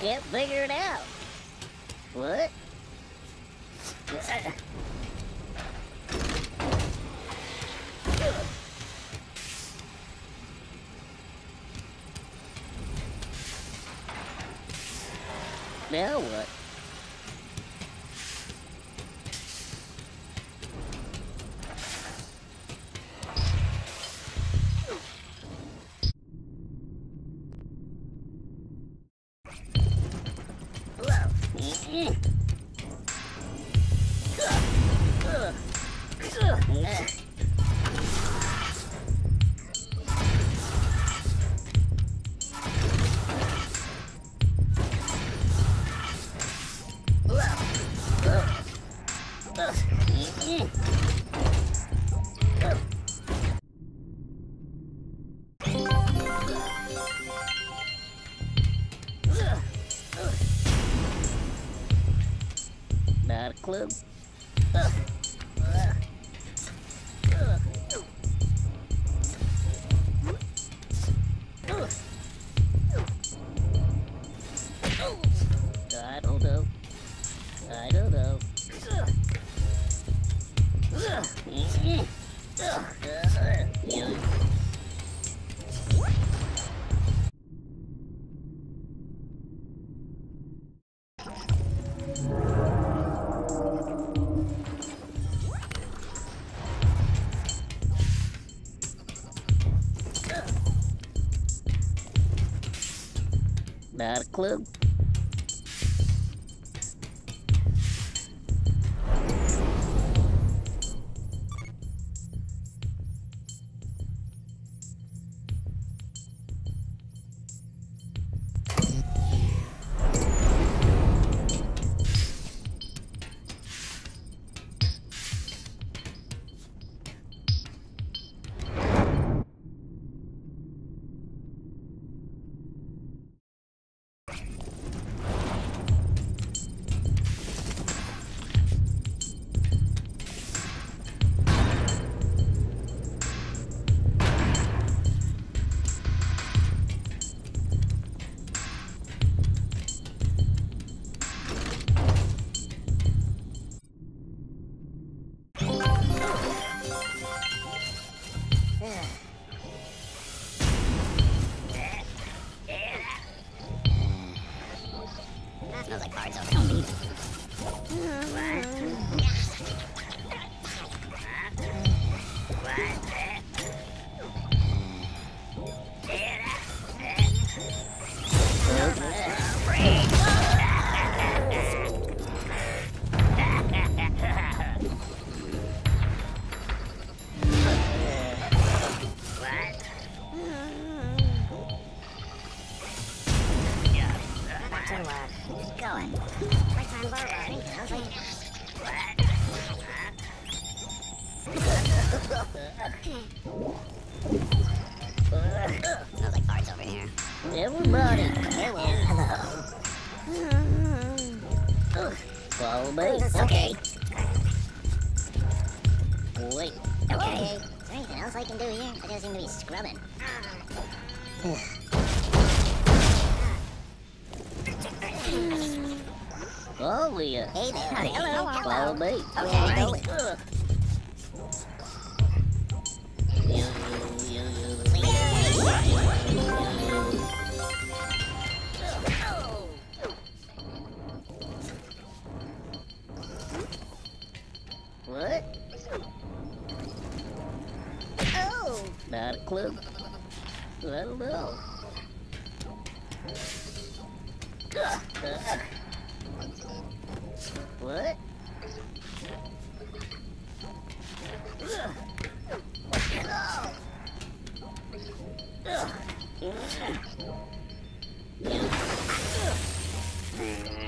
Can't figure it out. What? Now what? Not a clue. I Not a It smells like hard zombie. Back to Smells like farts over here. Everybody, hello. Follow me. Okay. wait. Okay. Is there anything else I can do here? I just seem to be scrubbing. Follow ya. Hey there. Hello. Follow me. Okay, Not a clue. I don't know. What? Yeah.